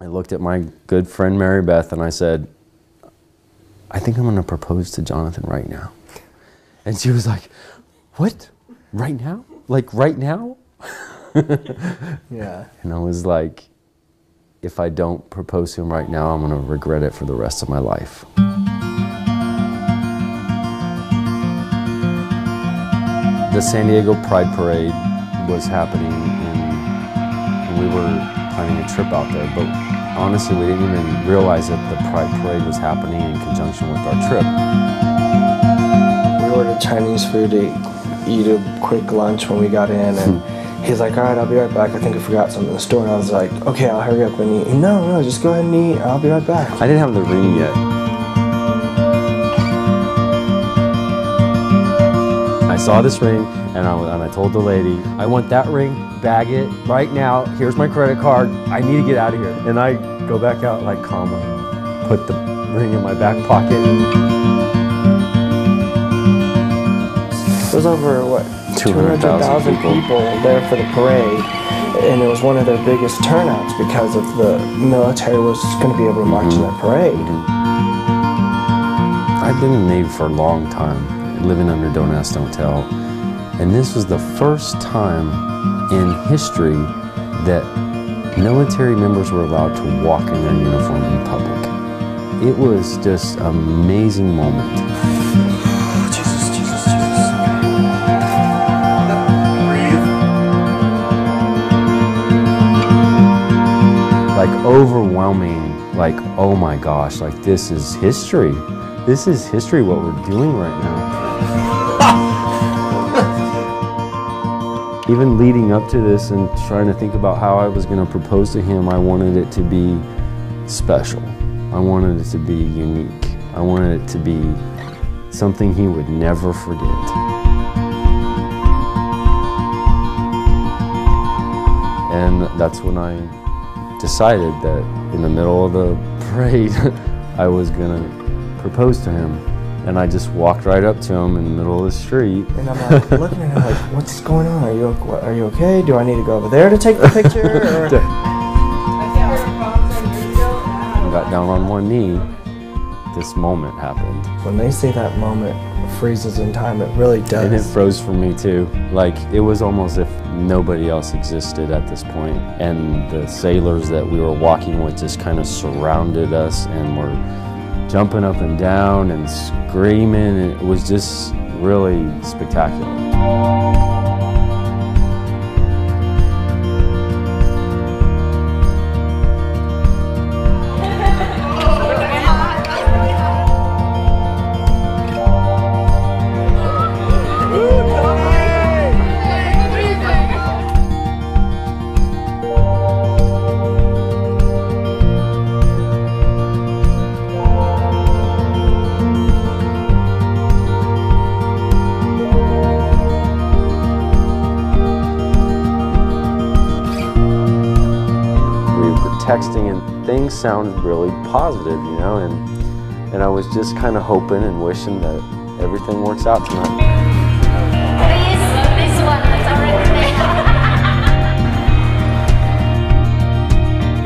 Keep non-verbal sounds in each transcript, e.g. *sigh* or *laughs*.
I looked at my good friend Mary Beth and I said, I think I'm going to propose to Jonathan right now. And she was like, What? Right now? Like right now? *laughs* Yeah. And I was like, If I don't propose to him right now, I'm going to regret it for the rest of my life. The San Diego Pride Parade was happening and we were planning a trip out there, but honestly, we didn't even realize that the Pride Parade was happening in conjunction with our trip. We ordered Chinese food to eat a quick lunch when we got in, and hmm. he's like, "All right, I'll be right back. I think I forgot something in the store." And I was like, "Okay, I'll hurry up and eat." No, no, just go ahead and eat. I'll be right back. I didn't have the ring yet. I saw this ring and I, and I told the lady, I want that ring, bag it right now. Here's my credit card. I need to get out of here. And I go back out like calm, put the ring in my back pocket. It was over what 200,000 people. people there for the parade, and it was one of their biggest turnouts because of the military was going to be able to march in that mm-hmm. parade. I've been in the Navy for a long time, living under Don't Ask, Don't Tell. And this was the first time in history that military members were allowed to walk in their uniform in public. It was just an amazing moment. Like overwhelming, like, oh my gosh, like this is history. This is history what we're doing right now. Even leading up to this and trying to think about how I was going to propose to him, I wanted it to be special. I wanted it to be unique. I wanted it to be something he would never forget. And that's when I decided that in the middle of the *laughs* parade, *laughs* I was gonna propose to him. And I just walked right up to him in the middle of the street. And I'm like *laughs* looking at him like, what's going on? Are you are you okay? Do I need to go over there to take the picture? *laughs* Got down on one knee. This moment happened. when they say that moment freezes in time, it really does. And it froze for me too. Like it was almost if nobody else existed at this point. And the sailors that we were walking with just kind of surrounded us and were jumping up and down and screaming. It was just really spectacular. Things sounded really positive, you know, and and I was just kind of hoping and wishing that everything works out tonight. Please, this one is already there.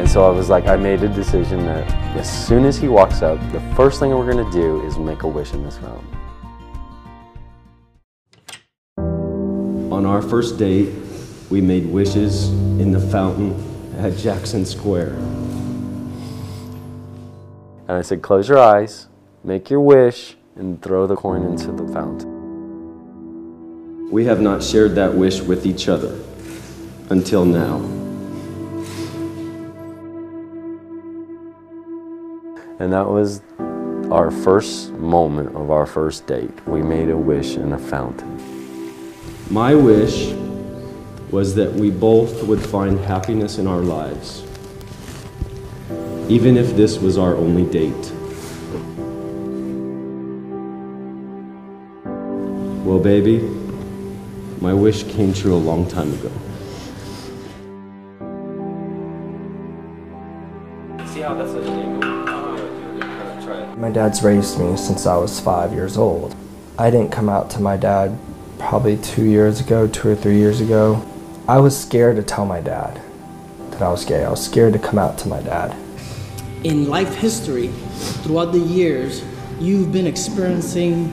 And so I was like, I made a decision that as soon as he walks up, the first thing we're gonna do is make a wish in this fountain. On our first date, we made wishes in the fountain at Jackson Square. And I said, close your eyes, make your wish, and throw the coin into the fountain. We have not shared that wish with each other until now. And that was our first moment of our first date. We made a wish in a fountain. My wish was that we both would find happiness in our lives, even if this was our only date. Well, baby, my wish came true a long time ago. See how that's a name? My dad's raised me since I was five years old. I didn't come out to my dad probably two years ago, two or three years ago. I was scared to tell my dad. that I was gay. I was scared to come out to my dad. In life history, throughout the years, you've been experiencing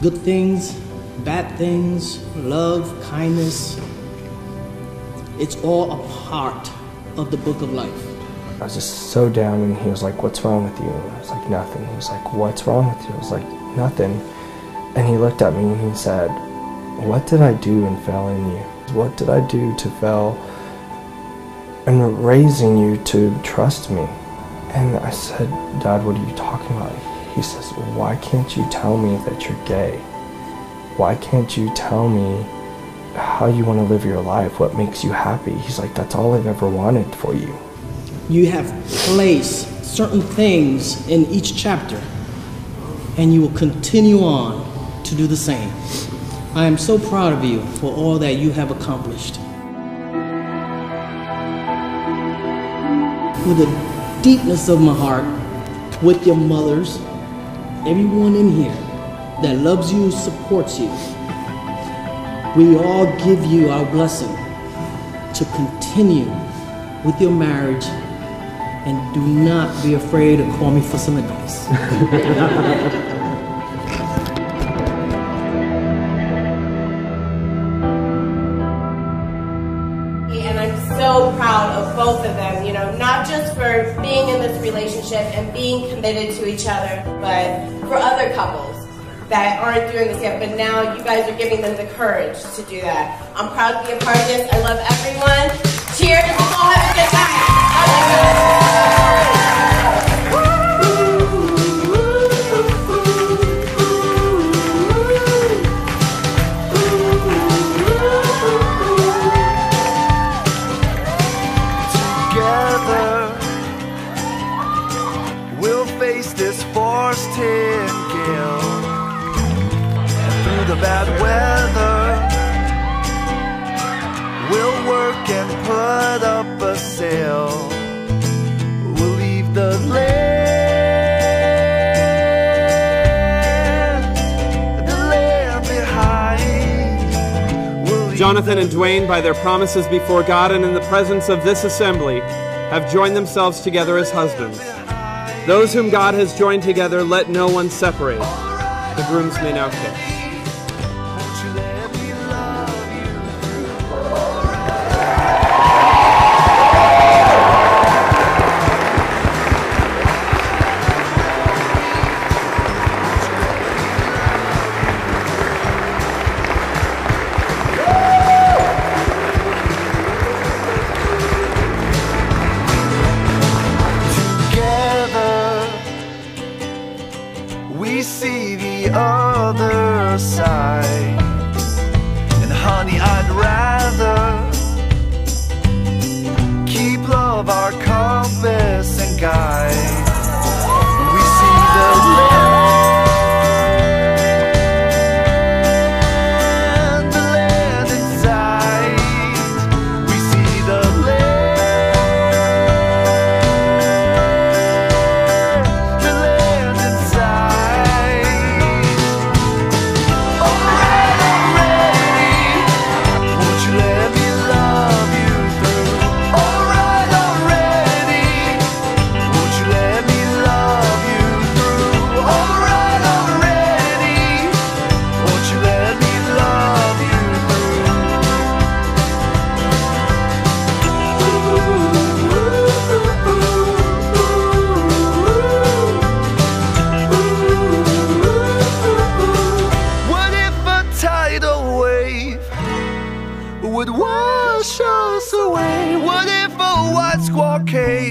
good things, bad things, love, kindness. It's all a part of the book of life. I was just so down, and he was like, What's wrong with you? I was like, Nothing. He was like, What's wrong with you? I was like, Nothing. And he looked at me and he said, What did I do in failing you? What did I do to fail in raising you to trust me? And I said, Dad, what are you talking about? He says, Why can't you tell me that you're gay? Why can't you tell me how you want to live your life? What makes you happy? He's like, That's all I've ever wanted for you. You have placed certain things in each chapter, and you will continue on to do the same. I am so proud of you for all that you have accomplished. With the deepness of my heart, with your mothers, everyone in here that loves you, supports you, we all give you our blessing to continue with your marriage and do not be afraid to call me for some advice. *laughs* And I'm so proud of both of them, you know, not just for being in this relationship and being committed to each other, but for other couples that aren't doing this yet, but now you guys are giving them the courage to do that. I'm proud to be a part of this. I love everyone. Cheers. Let's all have a good time. We'll work and put up a sail. We'll leave the land, the land behind. We'll Jonathan and Dwayne, by their promises before God and in the presence of this assembly, have joined themselves together as husbands. Those whom God has joined together, let no one separate. The grooms may now kiss. Side.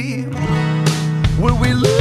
Would we lose